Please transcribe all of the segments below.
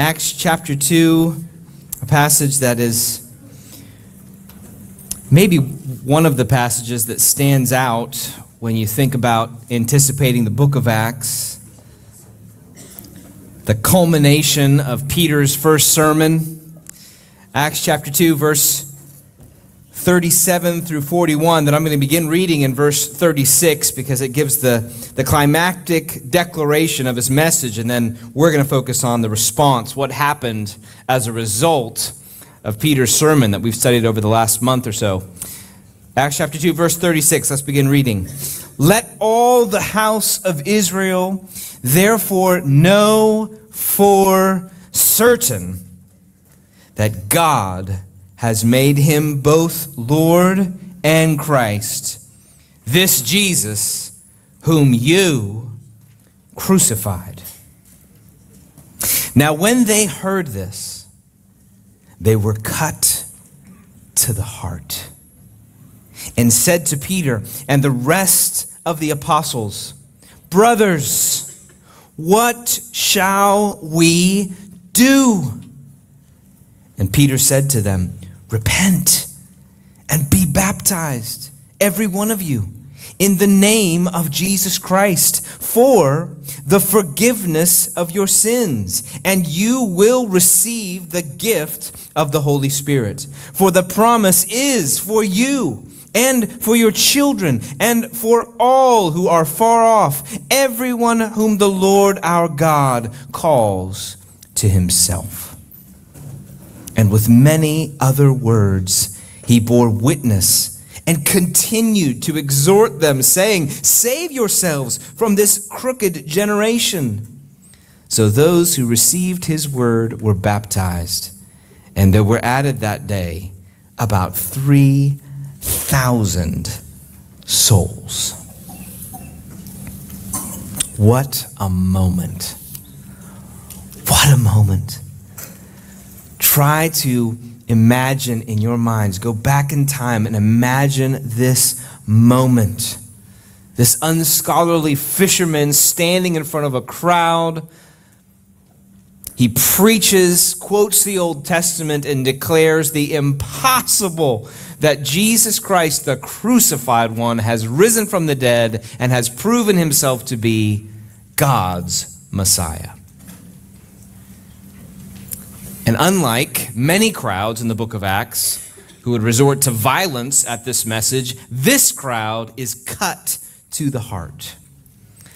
Acts chapter 2, a passage that is maybe one of the passages that stands out when you think about anticipating the book of Acts. The culmination of Peter's first sermon, Acts chapter 2, verse 37 through 41 that I'm going to begin reading in verse 36 because it gives the, the climactic declaration of his message, and then we're going to focus on the response, what happened as a result of Peter's sermon that we've studied over the last month or so. Acts chapter 2, verse 36. Let's begin reading. Let all the house of Israel therefore know for certain that God has made him both Lord and Christ, this Jesus whom you crucified. Now, when they heard this, they were cut to the heart and said to Peter and the rest of the apostles, Brothers, what shall we do? And Peter said to them, Repent and be baptized, every one of you, in the name of Jesus Christ for the forgiveness of your sins, and you will receive the gift of the Holy Spirit. For the promise is for you and for your children and for all who are far off, everyone whom the Lord our God calls to himself. And with many other words, he bore witness and continued to exhort them, saying, Save yourselves from this crooked generation. So those who received his word were baptized, and there were added that day about 3,000 souls. What a moment! What a moment! Try to imagine in your minds, go back in time and imagine this moment. This unscholarly fisherman standing in front of a crowd. He preaches, quotes the Old Testament, and declares the impossible that Jesus Christ, the crucified one, has risen from the dead and has proven himself to be God's Messiah. And unlike many crowds in the book of Acts who would resort to violence at this message, this crowd is cut to the heart.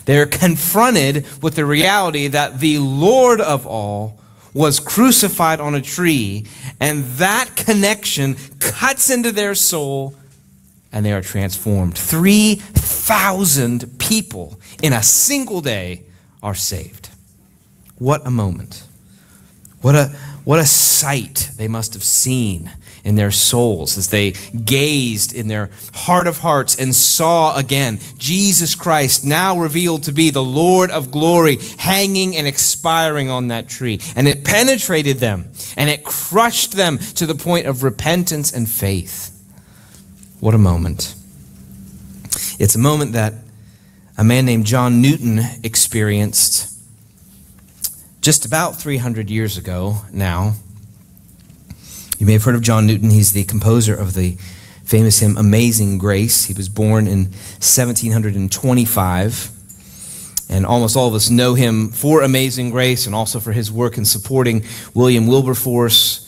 They're confronted with the reality that the Lord of all was crucified on a tree, and that connection cuts into their soul and they are transformed. 3,000 people in a single day are saved. What a moment. What a what a sight they must have seen in their souls as they gazed in their heart of hearts and saw again Jesus Christ, now revealed to be the Lord of glory, hanging and expiring on that tree. And it penetrated them and it crushed them to the point of repentance and faith. What a moment. It's a moment that a man named John Newton experienced just about 300 years ago now. You may have heard of John Newton. He's the composer of the famous hymn Amazing Grace. He was born in 1725. And almost all of us know him for Amazing Grace and also for his work in supporting William Wilberforce,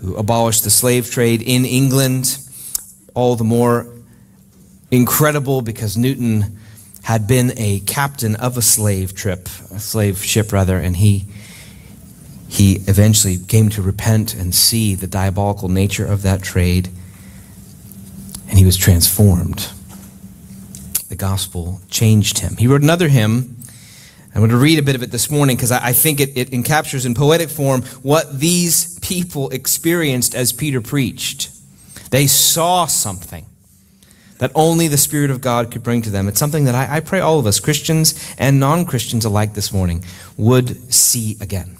who abolished the slave trade in England. All the more incredible because Newton had been a captain of a slave trip, a slave ship rather, and he he eventually came to repent and see the diabolical nature of that trade, and he was transformed. The gospel changed him. He wrote another hymn. I'm going to read a bit of it this morning because I, think it, it encaptures in poetic form what these people experienced as Peter preached. They saw something that only the Spirit of God could bring to them. It's something that I, I pray all of us, Christians and non Christians alike this morning, would see again.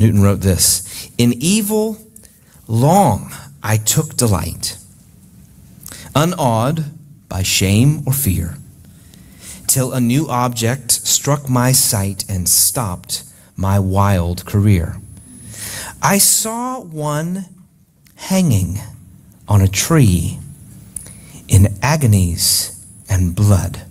Newton wrote this In evil, long I took delight, unawed by shame or fear, till a new object struck my sight and stopped my wild career. I saw one hanging on a tree in agonies and blood,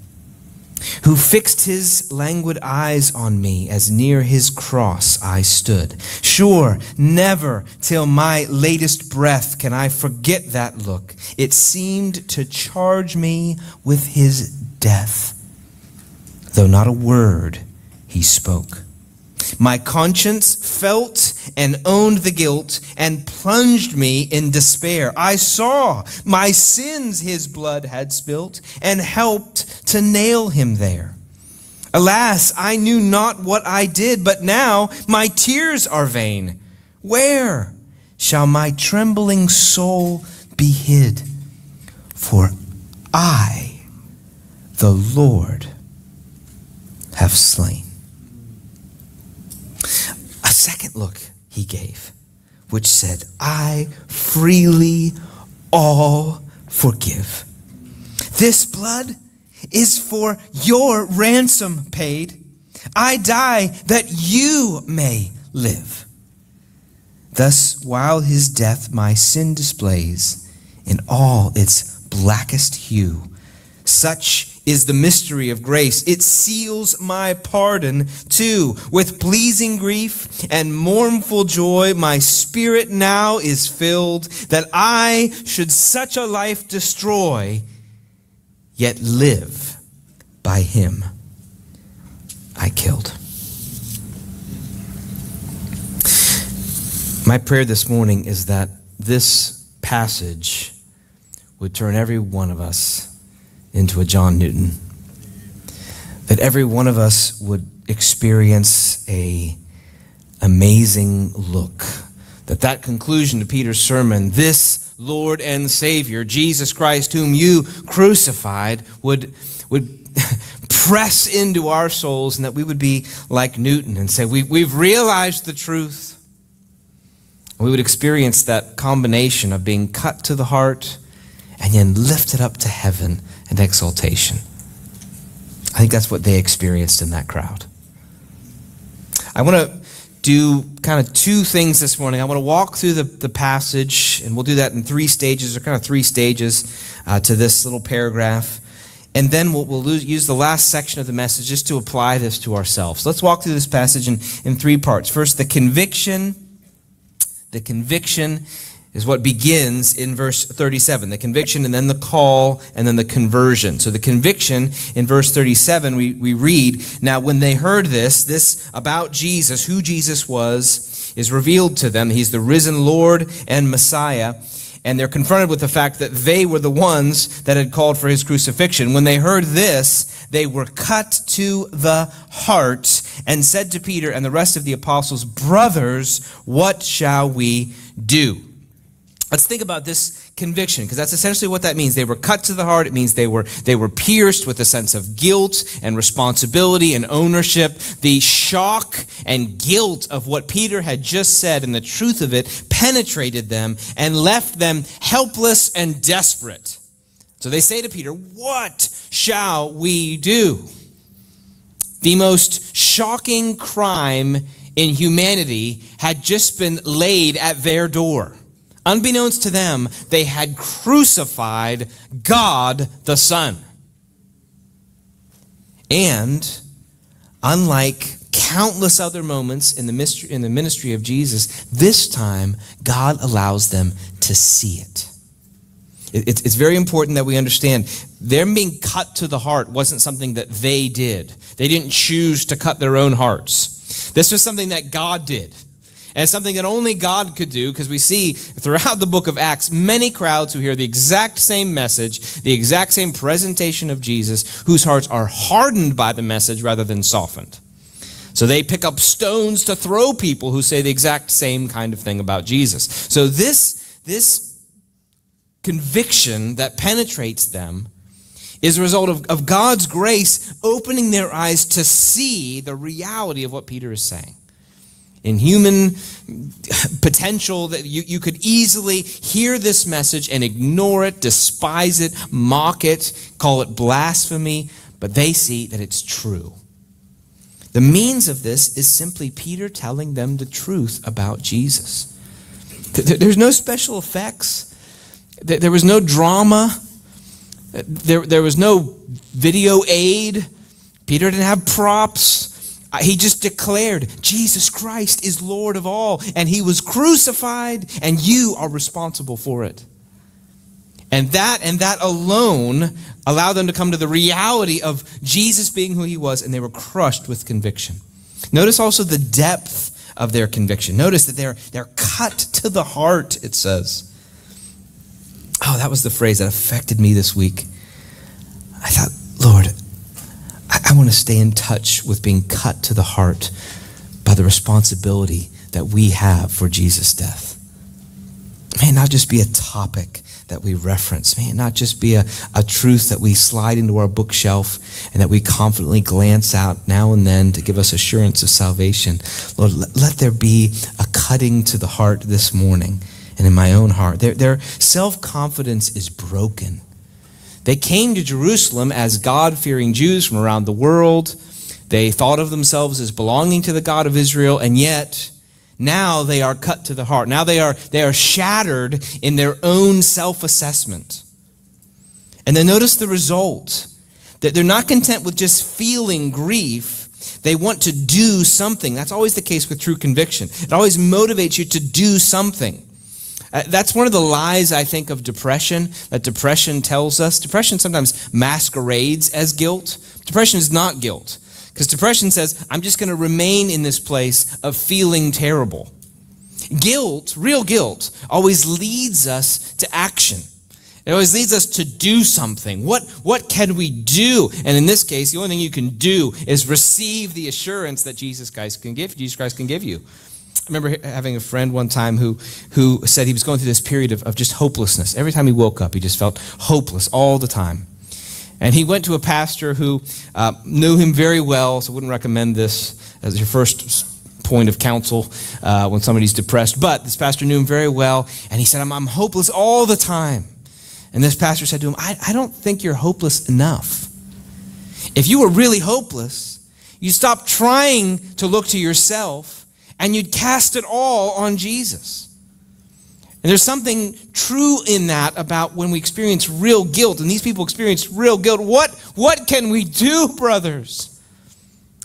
who fixed his languid eyes on me as near his cross I stood. Sure, never till my latest breath can I forget that look. It seemed to charge me with his death, though not a word he spoke. My conscience felt and owned the guilt and plunged me in despair. I saw my sins his blood had spilt and helped to nail him there. Alas, I knew not what I did, but now my tears are vain. Where shall my trembling soul be hid? For I, the Lord, have slain second look he gave, which said, I freely all forgive. This blood is for your ransom paid. I die that you may live. Thus, while his death my sin displays in all its blackest hue, such is the mystery of grace. It seals my pardon too. With pleasing grief and mournful joy, my spirit now is filled that I should such a life destroy, yet live by him I killed. My prayer this morning is that this passage would turn every one of us into a John Newton. That every one of us would experience a amazing look. That that conclusion to Peter's sermon, this Lord and Savior, Jesus Christ, whom you crucified, would, would press into our souls and that we would be like Newton and say, we, We've realized the truth. We would experience that combination of being cut to the heart and then lifted up to heaven and exaltation. I think that's what they experienced in that crowd. I want to do kind of two things this morning. I want to walk through the, the passage, and we'll do that in three stages, or kind of three stages uh, to this little paragraph. And then we'll, we'll lose, use the last section of the message just to apply this to ourselves. Let's walk through this passage in, in three parts. First, the conviction, the conviction, is what begins in verse 37 the conviction and then the call and then the conversion. So the conviction in verse 37 we, we read now when they heard this this about jesus who jesus was is revealed to them. He's the risen lord and messiah. And they're confronted with the fact that they were the ones that had called for his crucifixion. When they heard this they were cut to the heart and said to peter and the rest of the apostles brothers what shall we do Let's think about this conviction because that's essentially what that means. They were cut to the heart. It means they were they were pierced with a sense of guilt and responsibility and ownership. The shock and guilt of what Peter had just said and the truth of it penetrated them and left them helpless and desperate. So they say to Peter, "What shall we do?" The most shocking crime in humanity had just been laid at their door. Unbeknownst to them, they had crucified God the Son. And unlike countless other moments in the, mystery, in the ministry of Jesus, this time God allows them to see it. It's, it's very important that we understand them being cut to the heart wasn't something that they did. They didn't choose to cut their own hearts. This was something that God did. It's something that only God could do because we see throughout the book of Acts many crowds who hear the exact same message, the exact same presentation of Jesus, whose hearts are hardened by the message rather than softened. So they pick up stones to throw people who say the exact same kind of thing about Jesus. So this, this conviction that penetrates them is a result of, of God's grace opening their eyes to see the reality of what Peter is saying in human potential that you, you could easily hear this message and ignore it, despise it, mock it, call it blasphemy, but they see that it's true. The means of this is simply Peter telling them the truth about Jesus. There's no special effects. There was no drama. There, there was no video aid. Peter didn't have props. Uh, he just declared, Jesus Christ is Lord of all, and he was crucified, and you are responsible for it. And that and that alone allowed them to come to the reality of Jesus being who he was, and they were crushed with conviction. Notice also the depth of their conviction. Notice that they're, they're cut to the heart, it says. Oh, that was the phrase that affected me this week. I thought, Lord, I, want to stay in touch with being cut to the heart by the responsibility that we have for Jesus' death. May not just be a topic that we reference. May it not just be a, a truth that we slide into our bookshelf and that we confidently glance out now and then to give us assurance of salvation. Lord, let, let there be a cutting to the heart this morning and in my own heart. Their, their self confidence is broken. They came to Jerusalem as God fearing Jews from around the world. They thought of themselves as belonging to the God of Israel, and yet now they are cut to the heart. Now they are, they are shattered in their own self assessment. And then notice the result that they're not content with just feeling grief. They want to do something. That's always the case with true conviction. It always motivates you to do something. Uh, that's one of the lies, I think, of depression that depression tells us. Depression sometimes masquerades as guilt. Depression is not guilt. Because depression says, I'm just going to remain in this place of feeling terrible. Guilt, real guilt, always leads us to action. It always leads us to do something. What, what can we do? And in this case, the only thing you can do is receive the assurance that Jesus Christ can give, Jesus Christ can give you. I remember having a friend one time who, who said he was going through this period of, of just hopelessness. Every time he woke up, he just felt hopeless all the time. And he went to a pastor who uh, knew him very well, so I wouldn't recommend this as your first point of counsel uh, when somebody's depressed. But this pastor knew him very well, and he said, I'm, I'm hopeless all the time. And this pastor said to him, I, I don't think you're hopeless enough. If you were really hopeless, you'd stop trying to look to yourself and you'd cast it all on Jesus. And there's something true in that about when we experience real guilt, and these people experienced real guilt. What, what can we do, brothers?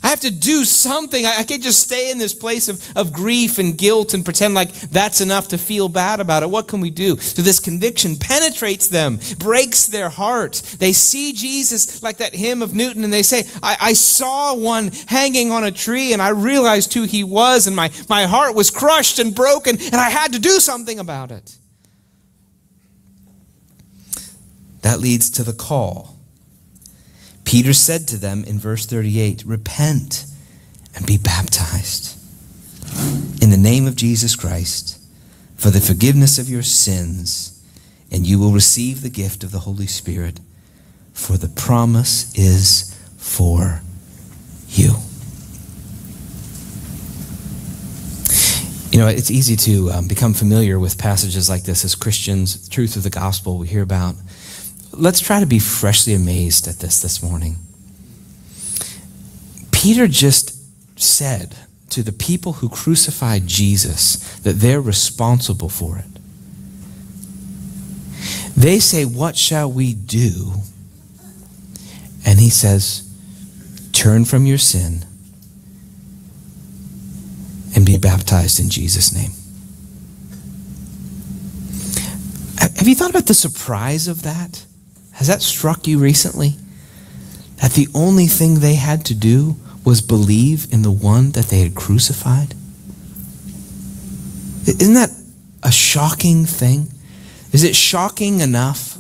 I have to do something. I, I can't just stay in this place of, of grief and guilt and pretend like that's enough to feel bad about it. What can we do? So this conviction penetrates them, breaks their heart. They see Jesus like that hymn of Newton and they say, I, I saw one hanging on a tree and I realized who he was and my, my heart was crushed and broken and I had to do something about it. That leads to the call. Peter said to them in verse 38 Repent and be baptized in the name of Jesus Christ for the forgiveness of your sins, and you will receive the gift of the Holy Spirit, for the promise is for you. You know, it's easy to um, become familiar with passages like this as Christians, the truth of the gospel we hear about let's try to be freshly amazed at this this morning. Peter just said to the people who crucified Jesus that they're responsible for it. They say, What shall we do? And he says, Turn from your sin and be baptized in Jesus' name. Have you thought about the surprise of that? Has that struck you recently? That the only thing they had to do was believe in the one that they had crucified? Isn't that a shocking thing? Is it shocking enough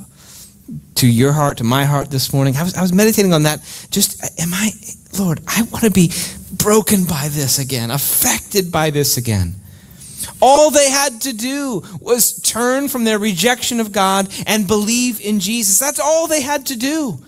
to your heart, to my heart this morning? I was, I was meditating on that. Just, am I, Lord, I want to be broken by this again, affected by this again. All they had to do was turn from their rejection of God and believe in Jesus. That's all they had to do.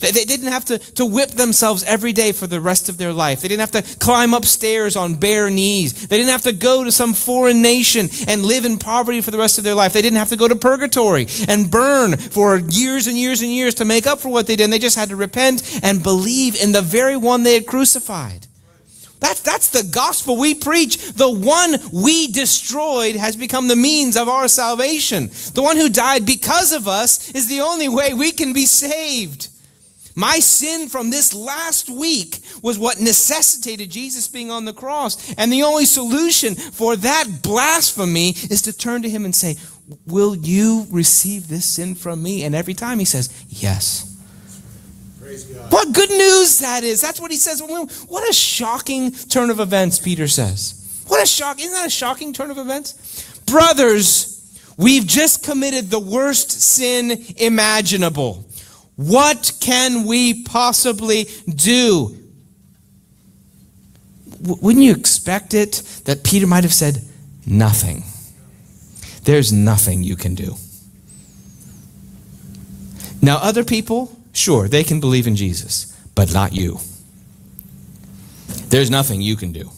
They, didn't have to, to whip themselves every day for the rest of their life. They didn't have to climb upstairs on bare knees. They didn't have to go to some foreign nation and live in poverty for the rest of their life. They didn't have to go to purgatory and burn for years and years and years to make up for what they did. And they just had to repent and believe in the very one they had crucified. That's, that's the gospel we preach. The one we destroyed has become the means of our salvation. The one who died because of us is the only way we can be saved. My sin from this last week was what necessitated Jesus being on the cross. And the only solution for that blasphemy is to turn to him and say, Will you receive this sin from me? And every time he says, Yes. What good news that is. That's what he says. What a shocking turn of events, Peter says. What a shock. Isn't that a shocking turn of events? Brothers, we've just committed the worst sin imaginable. What can we possibly do? Wouldn't you expect it that Peter might have said, Nothing. There's nothing you can do. Now, other people, Sure, they can believe in Jesus, but not you. There's nothing you can do.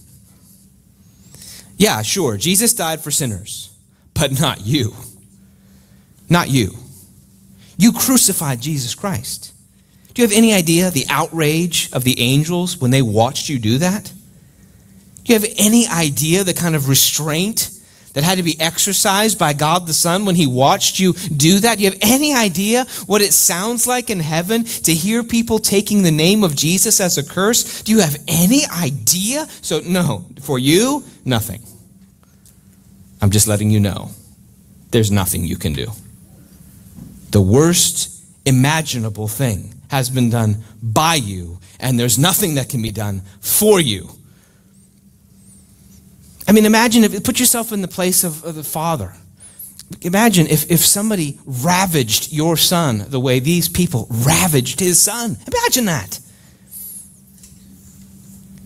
Yeah, sure, Jesus died for sinners, but not you. Not you. You crucified Jesus Christ. Do you have any idea the outrage of the angels when they watched you do that? Do you have any idea the kind of restraint that had to be exercised by God the Son when he watched you do that? Do you have any idea what it sounds like in heaven to hear people taking the name of Jesus as a curse? Do you have any idea? So, no, for you, nothing. I'm just letting you know there's nothing you can do. The worst imaginable thing has been done by you, and there's nothing that can be done for you. I mean, imagine if, you put yourself in the place of, of the father. Imagine if, if somebody ravaged your son the way these people ravaged his son. Imagine that.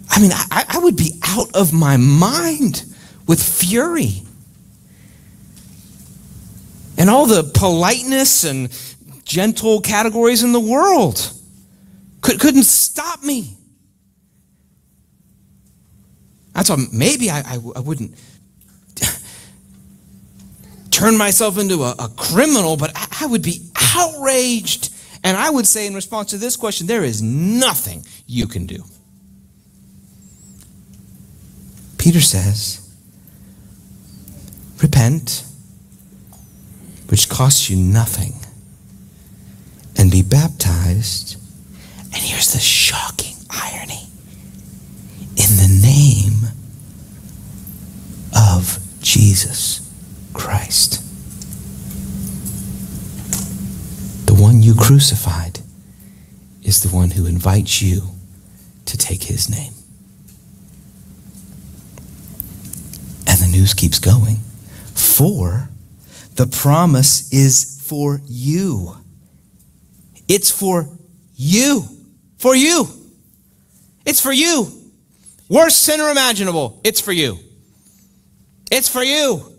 I mean, I, I would be out of my mind with fury. And all the politeness and gentle categories in the world could, couldn't stop me. That's why maybe I, I, I wouldn't turn myself into a, a criminal, but I, I would be outraged. And I would say, in response to this question, there is nothing you can do. Peter says, Repent, which costs you nothing, and be baptized. And here's the shocking irony in the name of Jesus Christ. The one you crucified is the one who invites you to take his name. And the news keeps going. For the promise is for you. It's for you. For you. It's for you. Worst sinner imaginable. It's for you. It's for you.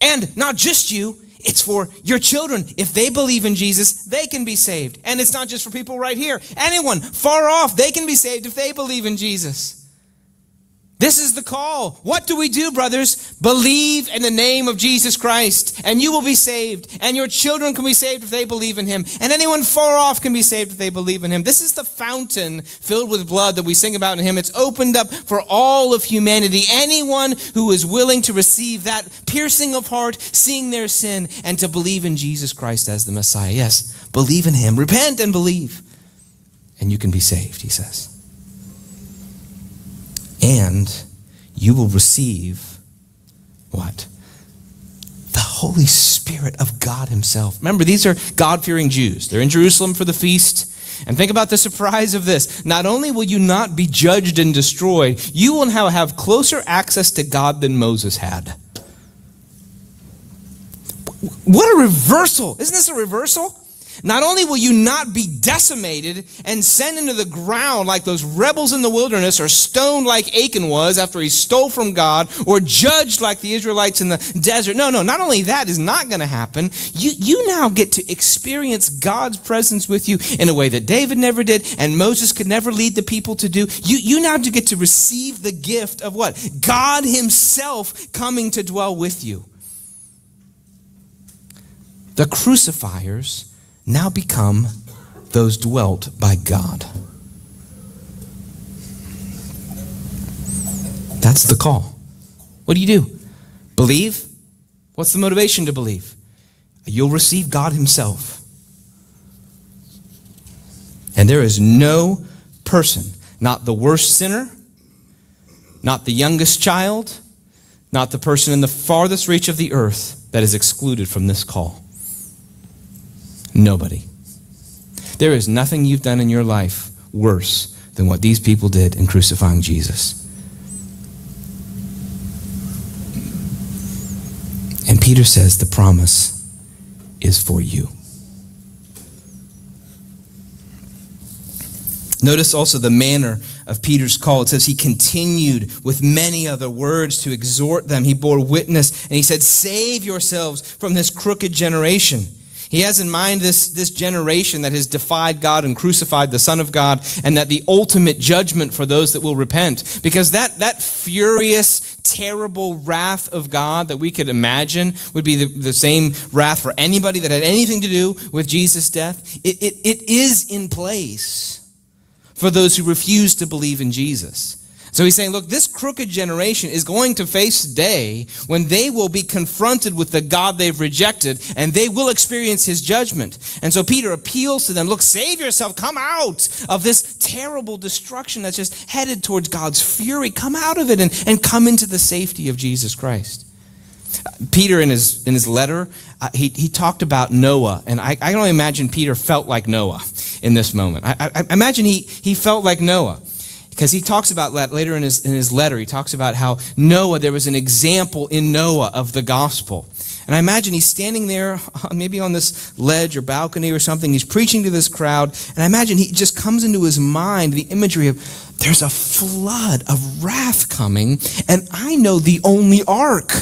And not just you, it's for your children. If they believe in Jesus, they can be saved. And it's not just for people right here. Anyone far off, they can be saved if they believe in Jesus. This is the call. What do we do, brothers? Believe in the name of Jesus Christ, and you will be saved. And your children can be saved if they believe in him. And anyone far off can be saved if they believe in him. This is the fountain filled with blood that we sing about in hymn. It's opened up for all of humanity. Anyone who is willing to receive that piercing of heart, seeing their sin, and to believe in Jesus Christ as the Messiah. Yes, believe in him. Repent and believe. And you can be saved, he says and you will receive what? The Holy Spirit of God Himself. Remember, these are God fearing Jews. They're in Jerusalem for the feast. And think about the surprise of this. Not only will you not be judged and destroyed, you will now have closer access to God than Moses had. What a reversal! Isn't this a reversal? Not only will you not be decimated and sent into the ground like those rebels in the wilderness, or stoned like Achan was after he stole from God, or judged like the Israelites in the desert. No, no, not only that is not going to happen. You, you now get to experience God's presence with you in a way that David never did and Moses could never lead the people to do. You, you now get to receive the gift of what? God Himself coming to dwell with you. The crucifiers now become those dwelt by God. That's the call. What do you do? Believe? What's the motivation to believe? You'll receive God Himself. And there is no person, not the worst sinner, not the youngest child, not the person in the farthest reach of the earth, that is excluded from this call. Nobody. There is nothing you've done in your life worse than what these people did in crucifying Jesus. And Peter says the promise is for you. Notice also the manner of Peter's call. It says he continued with many other words to exhort them. He bore witness and he said, Save yourselves from this crooked generation. He has in mind this, this generation that has defied God and crucified the Son of God, and that the ultimate judgment for those that will repent. Because that, that furious, terrible wrath of God that we could imagine would be the, the same wrath for anybody that had anything to do with Jesus' death. It, it, it is in place for those who refuse to believe in Jesus. So he's saying, look, this crooked generation is going to face a day when they will be confronted with the God they've rejected and they will experience his judgment. And so Peter appeals to them, look, save yourself, come out of this terrible destruction that's just headed towards God's fury. Come out of it and, and come into the safety of Jesus Christ. Peter, in his, in his letter, uh, he, he talked about Noah, and I, I can only imagine Peter felt like Noah in this moment. I, I, I imagine he, he felt like Noah because he talks about that later in his, in his letter. He talks about how Noah, there was an example in Noah of the gospel. And I imagine he's standing there, maybe on this ledge or balcony or something. He's preaching to this crowd. And I imagine he just comes into his mind the imagery of there's a flood of wrath coming, and I know the only ark.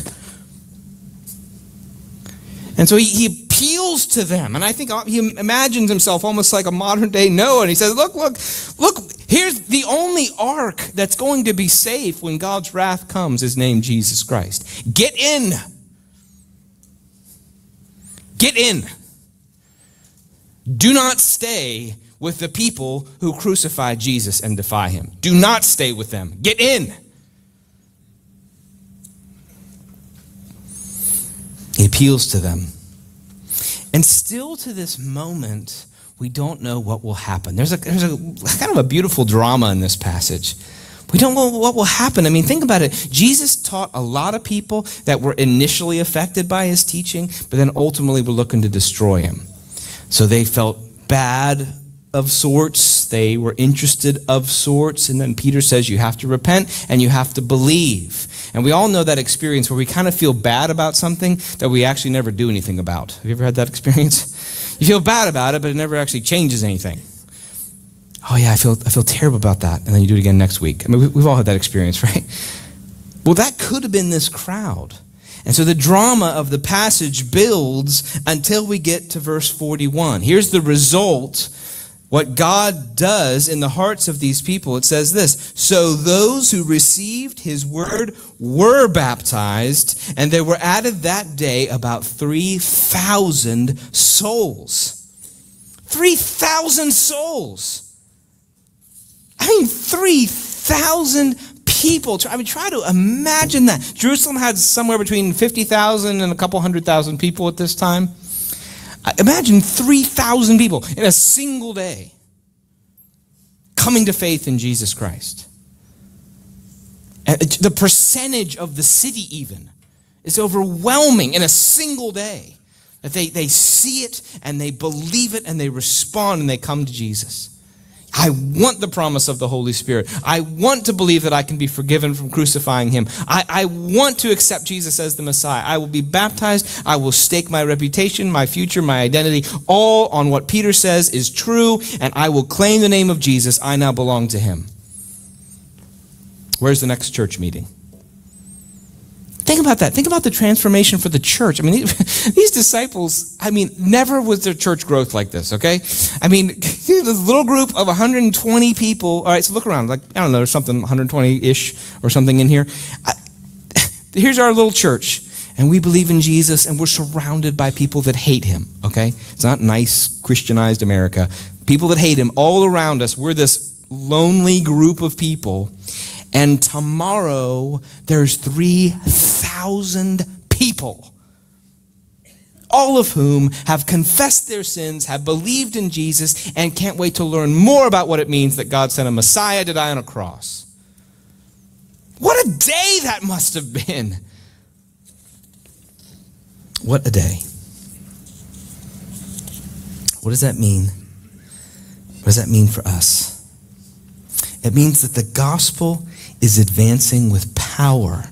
And so he, he appeals to them. And I think uh, he imagines himself almost like a modern day Noah. And he says, Look, look, look, here's the only ark that's going to be safe when God's wrath comes, is named Jesus Christ. Get in. Get in. Do not stay with the people who crucified Jesus and defy him. Do not stay with them. Get in. He appeals to them. And still to this moment, we don't know what will happen. There's a, there's a kind of a beautiful drama in this passage. We don't know what will happen. I mean, think about it. Jesus taught a lot of people that were initially affected by his teaching, but then ultimately were looking to destroy him. So they felt bad of sorts, they were interested of sorts, and then Peter says you have to repent and you have to believe. And we all know that experience where we kind of feel bad about something that we actually never do anything about. Have you ever had that experience? You feel bad about it, but it never actually changes anything. Oh yeah, I feel I feel terrible about that, and then you do it again next week. I mean, we've all had that experience, right? Well, that could have been this crowd. And so the drama of the passage builds until we get to verse 41. Here's the result what God does in the hearts of these people, it says this So those who received his word were baptized, and there were added that day about 3,000 souls. 3,000 souls. I mean, 3,000 people. I mean, try to imagine that. Jerusalem had somewhere between 50,000 and a couple hundred thousand people at this time. Imagine 3,000 people in a single day coming to faith in Jesus Christ. The percentage of the city, even, is overwhelming in a single day. That they, they see it and they believe it and they respond and they come to Jesus. I want the promise of the Holy Spirit. I want to believe that I can be forgiven from crucifying him. I, I, want to accept Jesus as the Messiah. I will be baptized. I will stake my reputation, my future, my identity, all on what Peter says is true, and I will claim the name of Jesus. I now belong to him. Where's the next church meeting? Think about that. Think about the transformation for the church. I mean, these disciples, I mean, never was there church growth like this, okay? I mean, this little group of 120 people. All right, so look around. Like, I don't know, there's something 120 ish or something in here. I, here's our little church, and we believe in Jesus, and we're surrounded by people that hate him, okay? It's not nice, Christianized America. People that hate him all around us. We're this lonely group of people And tomorrow, there's 3,000 people, all of whom have confessed their sins, have believed in Jesus, and can't wait to learn more about what it means that God sent a Messiah to die on a cross. What a day that must have been! What a day. What does that mean? What does that mean for us? It means that the gospel is advancing with power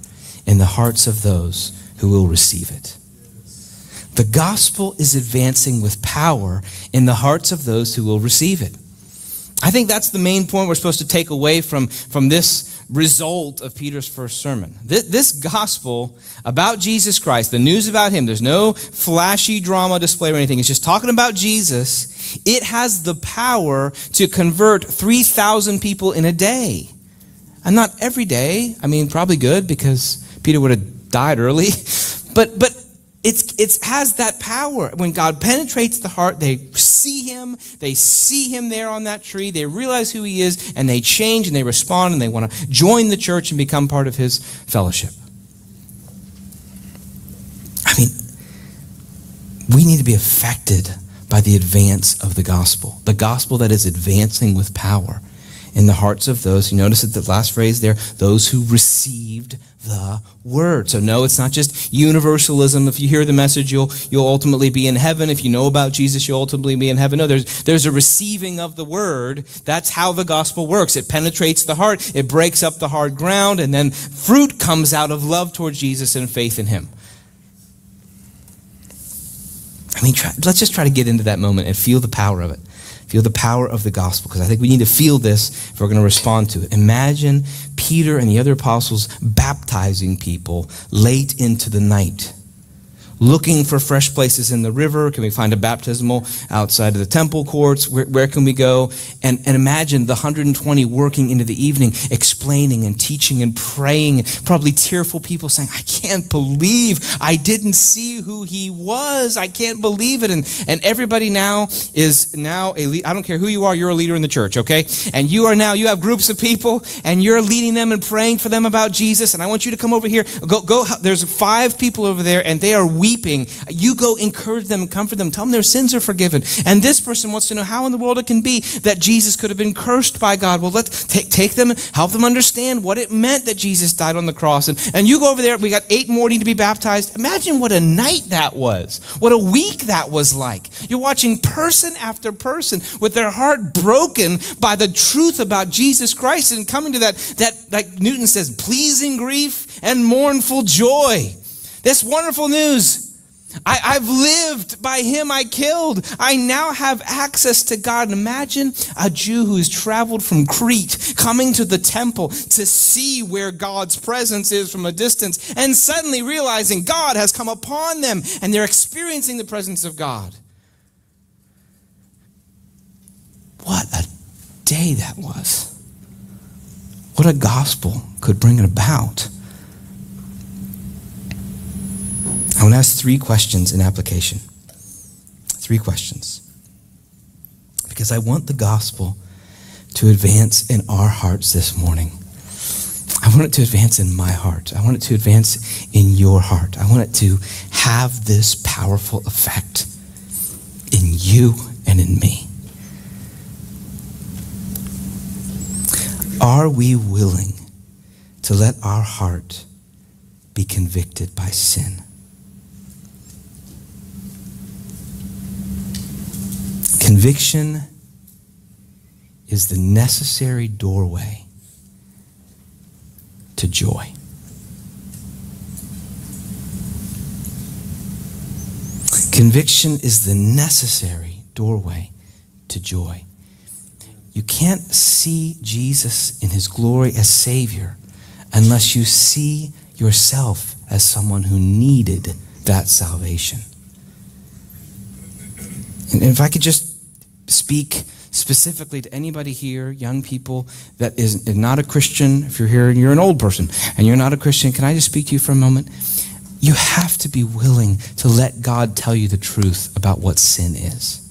in the hearts of those who will receive it. The gospel is advancing with power in the hearts of those who will receive it. I think that's the main point we're supposed to take away from, from this result of Peter's first sermon. This, this, gospel about Jesus Christ, the news about him, there's no flashy drama display or anything. It's just talking about Jesus. It has the power to convert 3,000 people in a day. And not every day. I mean, probably good because Peter would have died early. But, but it's, it has that power. When God penetrates the heart, they see Him, they see Him there on that tree, they realize who He is, and they change and they respond and they want to join the church and become part of His fellowship. I mean, we need to be affected by the advance of the gospel, the gospel that is advancing with power in the hearts of those. You notice at the last phrase there, those who received the word. So no, it's not just universalism. If you hear the message, you'll you'll ultimately be in heaven. If you know about Jesus, you'll ultimately be in heaven. No, there's there's a receiving of the word. That's how the gospel works. It penetrates the heart, it breaks up the hard ground, and then fruit comes out of love towards Jesus and faith in him. I mean, try, let's just try to get into that moment and feel the power of it. Feel the power of the gospel, because I think we need to feel this if we're going to respond to it. Imagine Peter and the other apostles baptizing people late into the night looking for fresh places in the river? Can we find a baptismal outside of the temple courts? Where, where, can we go? And, and imagine the 120 working into the evening, explaining and teaching and praying, probably tearful people saying, I can't believe I didn't see who he was. I can't believe it. And, and everybody now is now a leader. I don't care who you are, you're a leader in the church, okay? And you are now, you have groups of people and you're leading them and praying for them about Jesus. And I want you to come over here. Go, go, there's five people over there and they are weeping, you go encourage them, comfort them, tell them their sins are forgiven. And this person wants to know how in the world it can be that Jesus could have been cursed by God. Well, let's take, take them, help them understand what it meant that Jesus died on the cross. And, and you go over there, we got eight more need to be baptized. Imagine what a night that was, what a week that was like. You're watching person after person with their heart broken by the truth about Jesus Christ and coming to that, that like Newton says, pleasing grief and mournful joy. This wonderful news. I, have lived by him I killed. I now have access to God. imagine a Jew who's traveled from Crete coming to the temple to see where God's presence is from a distance and suddenly realizing God has come upon them and they're experiencing the presence of God. What a day that was. What a gospel could bring it about. I want to ask three questions in application. Three questions. Because I want the gospel to advance in our hearts this morning. I want it to advance in my heart. I want it to advance in your heart. I want it to have this powerful effect in you and in me. Are we willing to let our heart be convicted by sin? Conviction is the necessary doorway to joy. Conviction is the necessary doorway to joy. You can't see Jesus in his glory as Savior unless you see yourself as someone who needed that salvation. And if I could just speak specifically to anybody here, young people, that is not a Christian. If you're here and you're an old person and you're not a Christian, can I just speak to you for a moment? You have to be willing to let God tell you the truth about what sin is.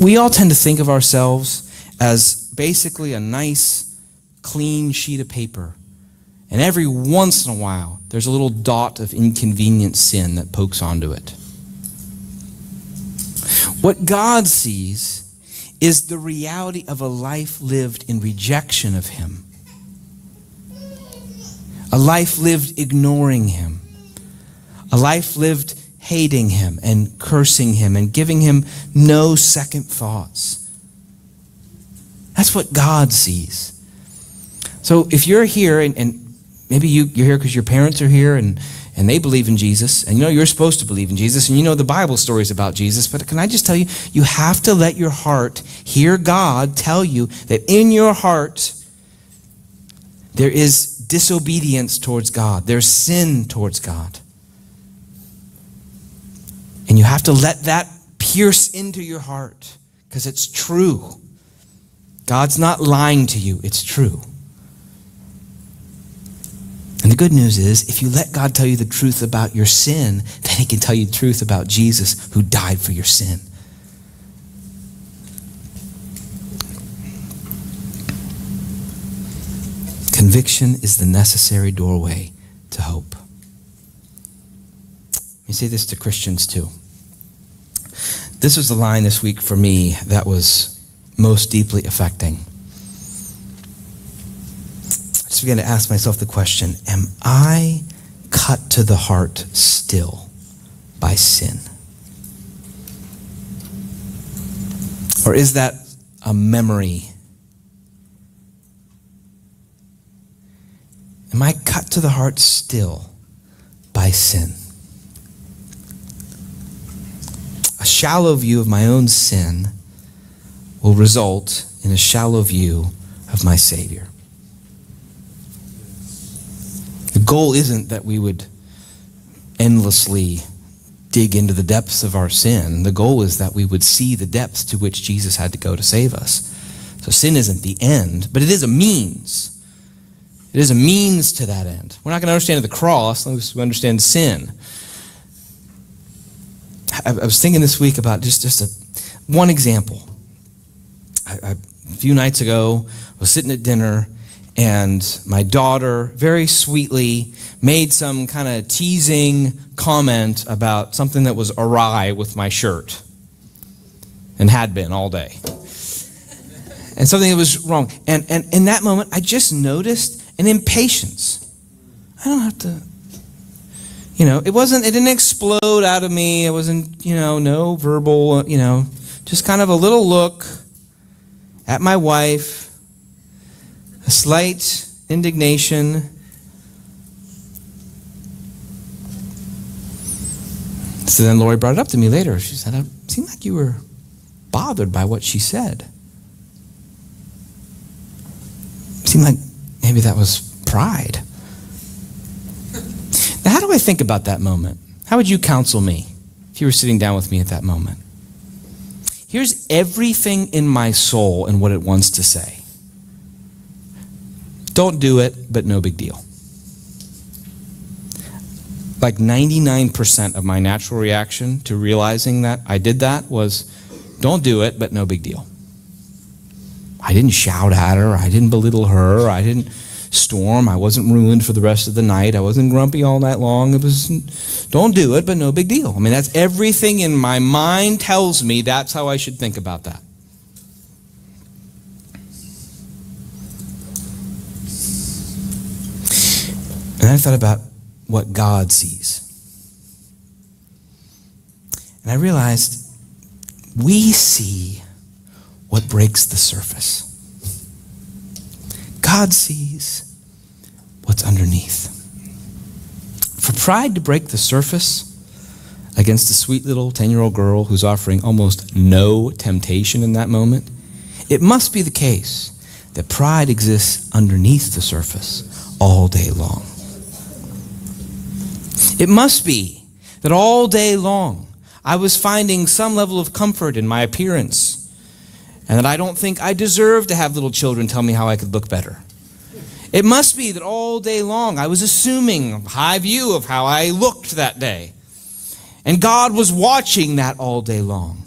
We all tend to think of ourselves as basically a nice, clean sheet of paper. And every once in a while, there's a little dot of inconvenient sin that pokes onto it. What God sees is the reality of a life lived in rejection of Him, a life lived ignoring Him, a life lived hating Him and cursing Him and giving Him no second thoughts. That's what God sees. So if you're here and, and maybe you, you're here because your parents are here and, and they believe in Jesus, and you know you're supposed to believe in Jesus, and you know the Bible stories about Jesus, but can I just tell you, you have to let your heart hear God tell you that in your heart there is disobedience towards God, there's sin towards God. And you have to let that pierce into your heart because it's true. God's not lying to you, it's true. And the good news is, if you let God tell you the truth about your sin, then He can tell you the truth about Jesus who died for your sin. Conviction is the necessary doorway to hope. Let me say this to Christians too. This was the line this week for me that was most deeply affecting. Just began to ask myself the question Am I cut to the heart still by sin? Or is that a memory? Am I cut to the heart still by sin? A shallow view of my own sin will result in a shallow view of my Savior. The goal isn't that we would endlessly dig into the depths of our sin. The goal is that we would see the depths to which Jesus had to go to save us. So sin isn't the end, but it is a means. It is a means to that end. We're not going to understand the cross unless we understand sin. I, was thinking this week about just, just a, one example. I, I, a few nights ago, I was sitting at dinner, and my daughter very sweetly made some kind of teasing comment about something that was awry with my shirt and had been all day. And something that was wrong. And, and in that moment, I just noticed an impatience. I don't have to, you know, it wasn't, it didn't explode out of me. It wasn't, you know, no verbal, you know, just kind of a little look at my wife, a slight indignation. So then Lori brought it up to me later. She said, It seemed like you were bothered by what she said. It seemed like maybe that was pride. Now, how do I think about that moment? How would you counsel me if you were sitting down with me at that moment? Here's everything in my soul and what it wants to say. Don't do it, but no big deal. Like 99% of my natural reaction to realizing that I did that was don't do it, but no big deal. I didn't shout at her. I didn't belittle her. I didn't storm. I wasn't ruined for the rest of the night. I wasn't grumpy all night long. It was, don't do it, but no big deal. I mean, that's everything in my mind tells me that's how I should think about that. And I thought about what God sees. And I realized we see what breaks the surface. God sees what's underneath. For pride to break the surface against a sweet little 10 year old girl who's offering almost no temptation in that moment, it must be the case that pride exists underneath the surface all day long. It must be that all day long I was finding some level of comfort in my appearance and that I don't think I deserve to have little children tell me how I could look better. It must be that all day long I was assuming a high view of how I looked that day. And God was watching that all day long.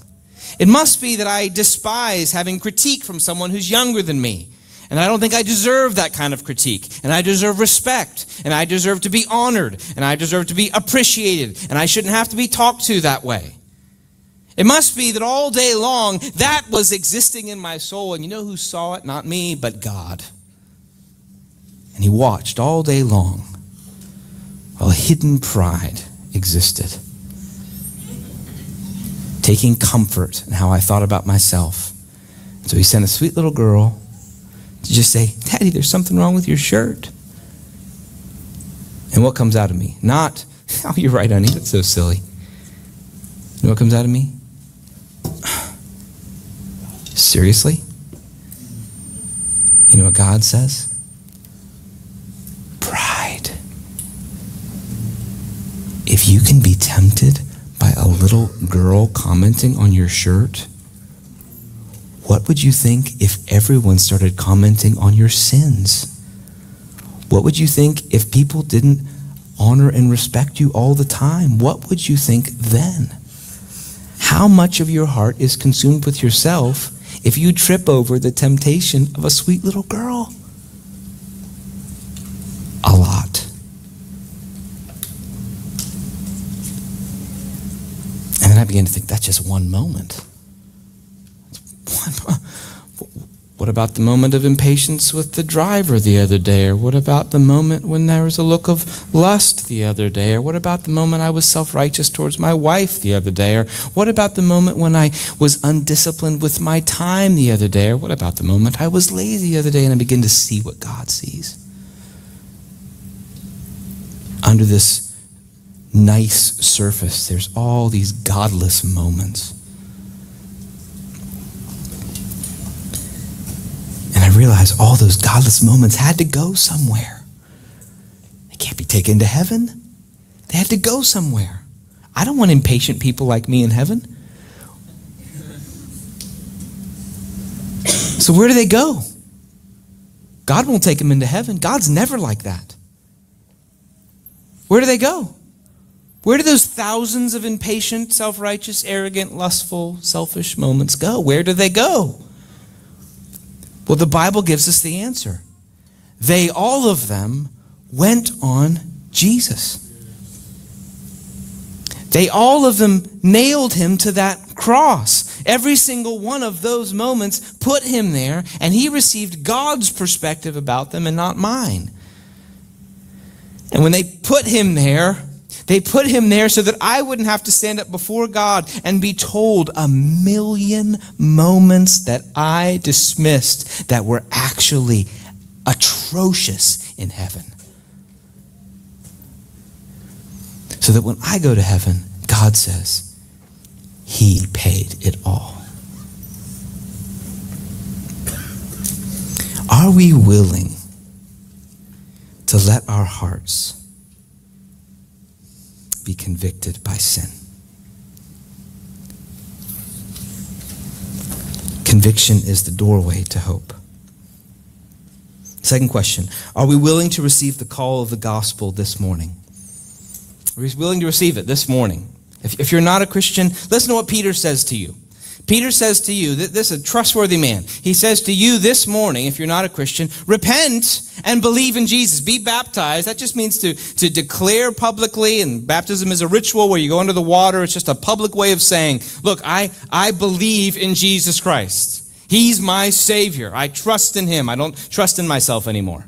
It must be that I despise having critique from someone who's younger than me. And I don't think I deserve that kind of critique. And I deserve respect. And I deserve to be honored. And I deserve to be appreciated. And I shouldn't have to be talked to that way. It must be that all day long that was existing in my soul. And you know who saw it? Not me, but God. And He watched all day long while hidden pride existed, taking comfort in how I thought about myself. So He sent a sweet little girl to just say, Daddy, there's something wrong with your shirt. And what comes out of me? Not, oh, you're right, honey, that's so silly. You know what comes out of me? Seriously? You know what God says? Pride. If you can be tempted by a little girl commenting on your shirt, what would you think if everyone started commenting on your sins? What would you think if people didn't honor and respect you all the time? What would you think then? How much of your heart is consumed with yourself if you trip over the temptation of a sweet little girl? A lot. And then I began to think that's just one moment. What about the moment of impatience with the driver the other day? Or what about the moment when there was a look of lust the other day? Or what about the moment I was self righteous towards my wife the other day? Or what about the moment when I was undisciplined with my time the other day? Or what about the moment I was lazy the other day? And I begin to see what God sees. Under this nice surface, there's all these godless moments. I realized all those godless moments had to go somewhere. They can't be taken to heaven. They had to go somewhere. I don't want impatient people like me in heaven. So, where do they go? God won't take them into heaven. God's never like that. Where do they go? Where do those thousands of impatient, self righteous, arrogant, lustful, selfish moments go? Where do they go? Well, the Bible gives us the answer. They, all of them, went on Jesus. They, all of them, nailed him to that cross. Every single one of those moments put him there, and he received God's perspective about them and not mine. And when they put him there, they put him there so that I wouldn't have to stand up before God and be told a million moments that I dismissed that were actually atrocious in heaven. So that when I go to heaven, God says, He paid it all. Are we willing to let our hearts be convicted by sin. Conviction is the doorway to hope. Second question Are we willing to receive the call of the gospel this morning? Are we willing to receive it this morning? If, if you're not a Christian, listen to what Peter says to you. Peter says to you, that this is a trustworthy man. He says to you this morning, if you're not a Christian, repent and believe in Jesus. Be baptized. That just means to, to declare publicly, and baptism is a ritual where you go under the water. It's just a public way of saying, look, I, I believe in Jesus Christ. He's my Savior. I trust in Him. I don't trust in myself anymore.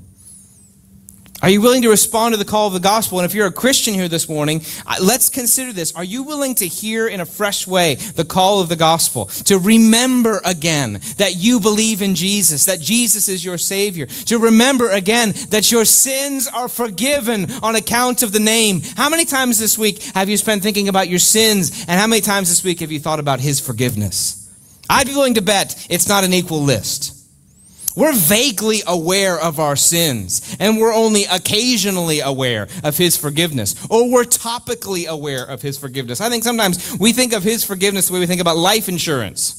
Are you willing to respond to the call of the gospel? And if you're a Christian here this morning, let's consider this. Are you willing to hear in a fresh way the call of the gospel? To remember again that you believe in Jesus, that Jesus is your Savior. To remember again that your sins are forgiven on account of the name. How many times this week have you spent thinking about your sins? And how many times this week have you thought about His forgiveness? I'd be willing to bet it's not an equal list. We're vaguely aware of our sins, and we're only occasionally aware of His forgiveness, or we're topically aware of His forgiveness. I think sometimes we think of His forgiveness the way we think about life insurance.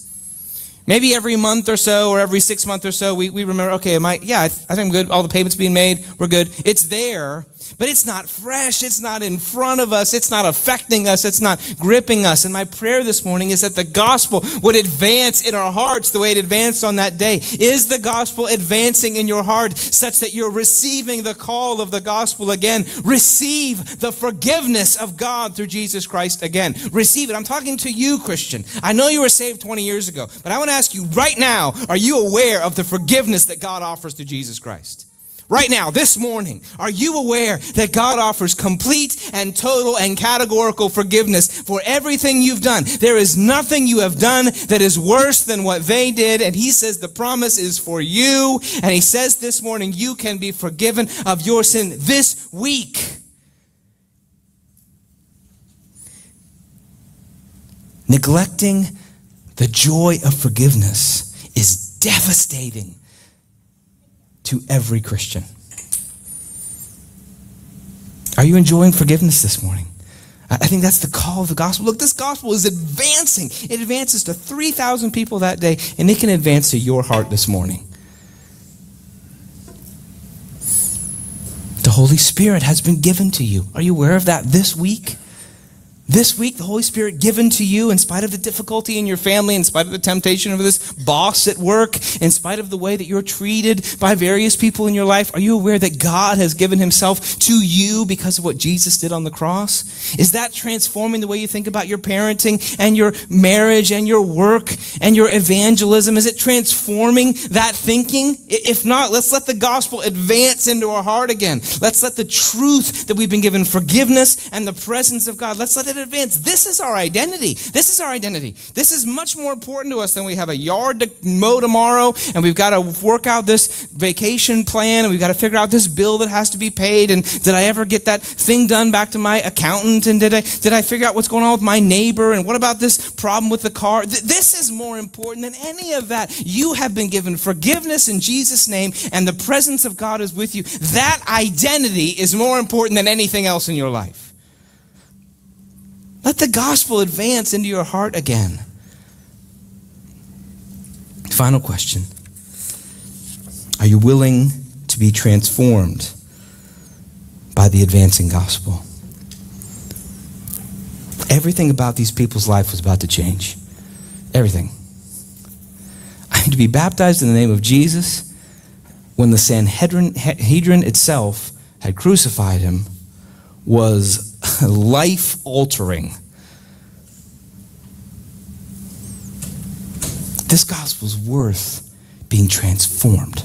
Maybe every month or so, or every six months or so, we, we remember, okay, am I, yeah, I, I think I'm good. All the payments being made, we're good. It's there, but it's not fresh. It's not in front of us. It's not affecting us. It's not gripping us. And my prayer this morning is that the gospel would advance in our hearts the way it advanced on that day. Is the gospel advancing in your heart such that you're receiving the call of the gospel again? Receive the forgiveness of God through Jesus Christ again. Receive it. I'm talking to you, Christian. I know you were saved 20 years ago, but I want to ask you right now, are you aware of the forgiveness that God offers through Jesus Christ? Right now, this morning, are you aware that God offers complete and total and categorical forgiveness for everything you've done? There is nothing you have done that is worse than what they did. And He says the promise is for you. And He says this morning, you can be forgiven of your sin this week. Neglecting the joy of forgiveness is devastating to every Christian. Are you enjoying forgiveness this morning? I think that's the call of the gospel. Look, this gospel is advancing. It advances to 3,000 people that day, and it can advance to your heart this morning. The Holy Spirit has been given to you. Are you aware of that this week? This week, the Holy Spirit given to you in spite of the difficulty in your family, in spite of the temptation of this boss at work, in spite of the way that you're treated by various people in your life. Are you aware that God has given himself to you because of what Jesus did on the cross? Is that transforming the way you think about your parenting and your marriage and your work and your evangelism? Is it transforming that thinking? If not, let's let the gospel advance into our heart again. Let's let the truth that we've been given forgiveness and the presence of God, let's let it advance. This is our identity. This is our identity. This is much more important to us than we have a yard to mow tomorrow and we've got to work out this vacation plan and we've got to figure out this bill that has to be paid and did I ever get that thing done back to my accountant and did I did I figure out what's going on with my neighbor and what about this problem with the car? This is more important than any of that. You have been given forgiveness in Jesus name and the presence of God is with you. That identity is more important than anything else in your life. Let the gospel advance into your heart again. Final question Are you willing to be transformed by the advancing gospel? Everything about these people's life was about to change. Everything. I mean, to be baptized in the name of Jesus when the Sanhedrin itself had crucified him was life altering. This gospel is worth being transformed.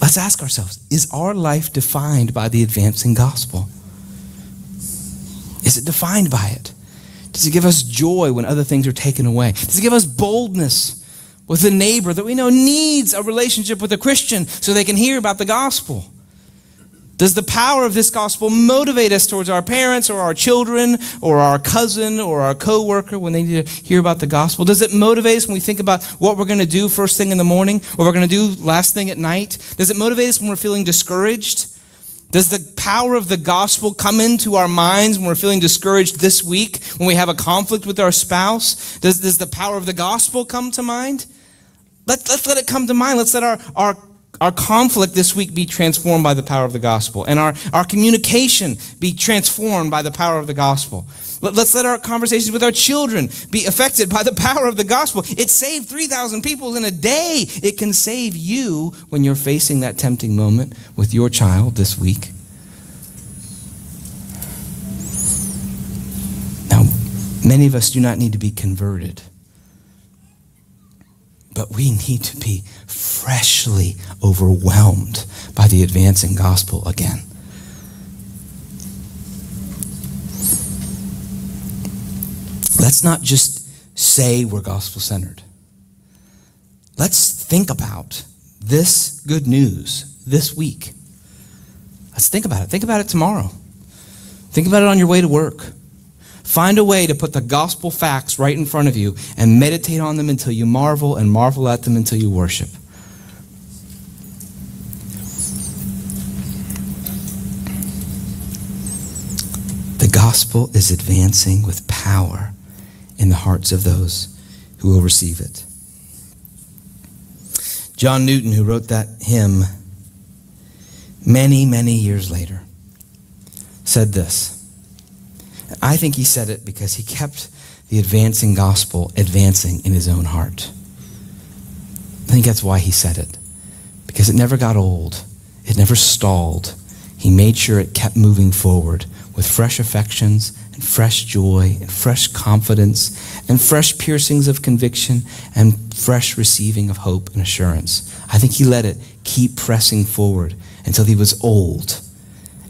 Let's ask ourselves is our life defined by the advancing gospel? Is it defined by it? Does it give us joy when other things are taken away? Does it give us boldness with a neighbor that we know needs a relationship with a Christian so they can hear about the gospel? Does the power of this gospel motivate us towards our parents or our children or our cousin or our coworker when they need to hear about the gospel? Does it motivate us when we think about what we're going to do first thing in the morning, what we're going to do last thing at night? Does it motivate us when we're feeling discouraged? Does the power of the gospel come into our minds when we're feeling discouraged this week, when we have a conflict with our spouse? Does, does the power of the gospel come to mind? Let, let's let it come to mind. Let's let our, our our conflict this week be transformed by the power of the gospel, and our, our communication be transformed by the power of the gospel. Let, us let our conversations with our children be affected by the power of the gospel. It saved 3,000 people in a day. It can save you when you're facing that tempting moment with your child this week. Now, many of us do not need to be converted but we need to be freshly overwhelmed by the advancing gospel again. Let's not just say we're gospel centered. Let's think about this good news this week. Let's think about it. Think about it tomorrow. Think about it on your way to work. Find a way to put the gospel facts right in front of you and meditate on them until you marvel and marvel at them until you worship. The gospel is advancing with power in the hearts of those who will receive it. John Newton, who wrote that hymn, many, many years later, said this. I think he said it because he kept the advancing gospel advancing in his own heart. I think that's why he said it, because it never got old, it never stalled. He made sure it kept moving forward with fresh affections and fresh joy and fresh confidence and fresh piercings of conviction and fresh receiving of hope and assurance. I think he let it keep pressing forward until he was old.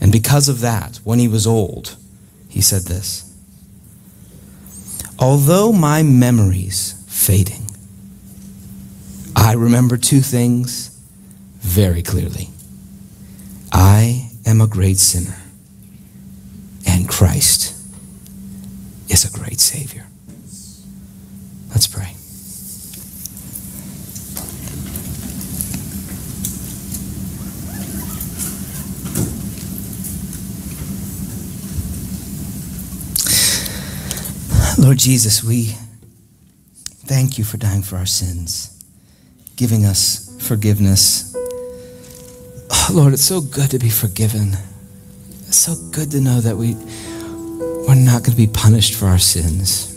And because of that, when he was old, he said this Although my memory's fading, I remember two things very clearly. I am a great sinner, and Christ is a great Savior. Let's pray. Lord Jesus, we thank you for dying for our sins, giving us forgiveness. Oh, Lord, it's so good to be forgiven. It's so good to know that we, we're not going to be punished for our sins.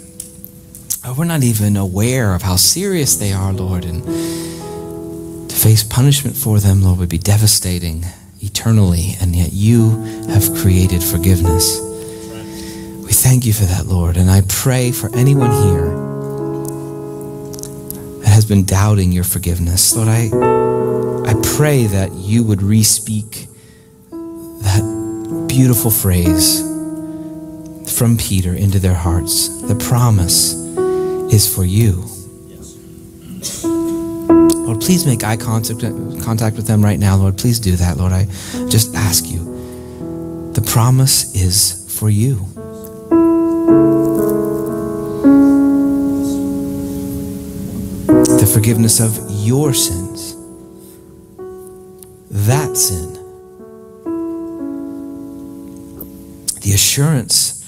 Oh, we're not even aware of how serious they are, Lord, and to face punishment for them, Lord, would be devastating eternally, and yet you have created forgiveness thank you for that, Lord. And I pray for anyone here that has been doubting your forgiveness. Lord, I, I pray that you would re-speak that beautiful phrase from Peter into their hearts. The promise is for you. Lord, please make eye contact, contact with them right now, Lord. Please do that, Lord. I just ask you. The promise is for you. Forgiveness of your sins. That sin. The assurance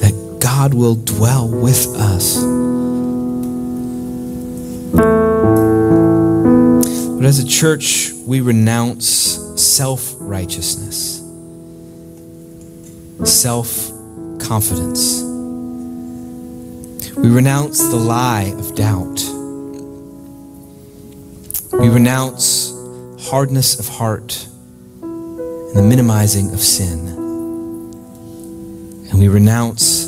that God will dwell with us. But as a church, we renounce self righteousness, self confidence we renounce the lie of doubt. We renounce hardness of heart and the minimizing of sin. And we renounce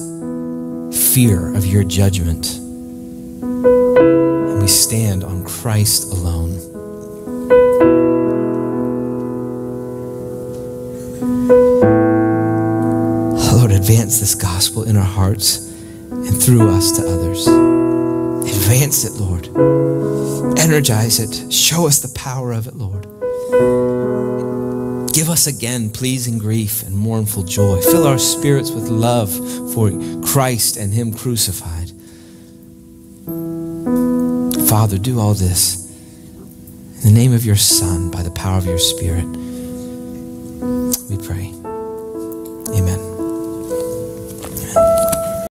fear of your judgment. And we stand on Christ alone. Lord, advance this gospel in our hearts through us to others. Advance it, Lord. Energize it. Show us the power of it, Lord. Give us again pleasing grief and mournful joy. Fill our spirits with love for Christ and Him crucified. Father, do all this in the name of your Son, by the power of your Spirit. We pray.